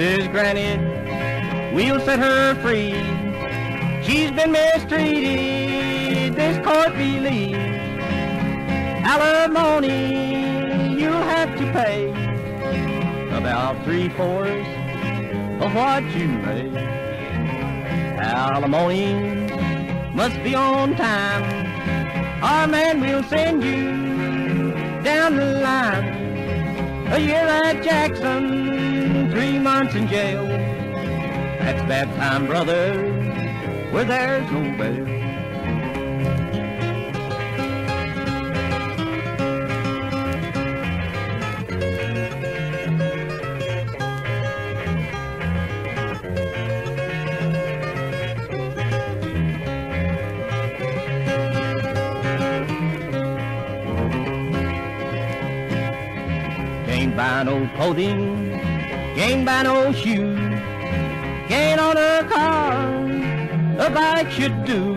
is granted, we'll set her free. She's been mistreated, this court believes. Alimony you'll have to pay about three-fourths of what you made. Alimony must be on time. Our man will send you down the line. A year at Jackson, three months in jail. That's bad time, brother, where there's no bail. Can't buy no clothing, can't buy no shoes, can't a car, a bike should do.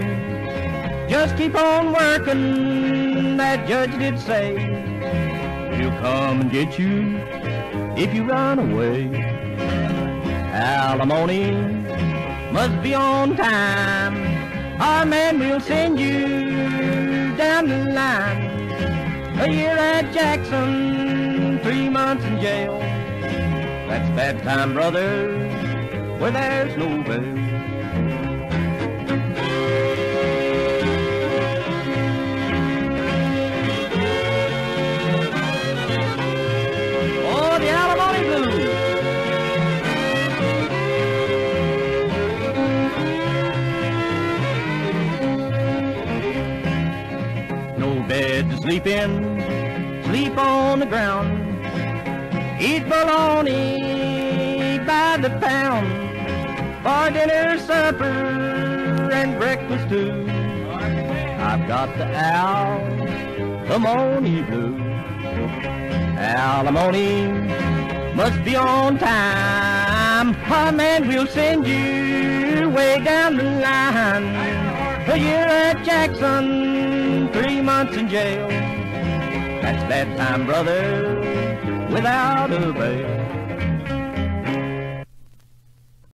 Just keep on working, that judge did say. He'll come and get you if you run away. Alimony must be on time. Our man will send you down the line. A year at Jackson, three months in jail. That's bad time, brother, where there's no bail. Oh, the alimony blues. No bed to sleep in, sleep on the ground. Eat bologna by the pound. For dinner, supper, and breakfast too. I've got the alimony blues. Alimony must be on time. Our man will send you way down the line. A year at Jackson, three months in jail. That's that time, brother, without a bail.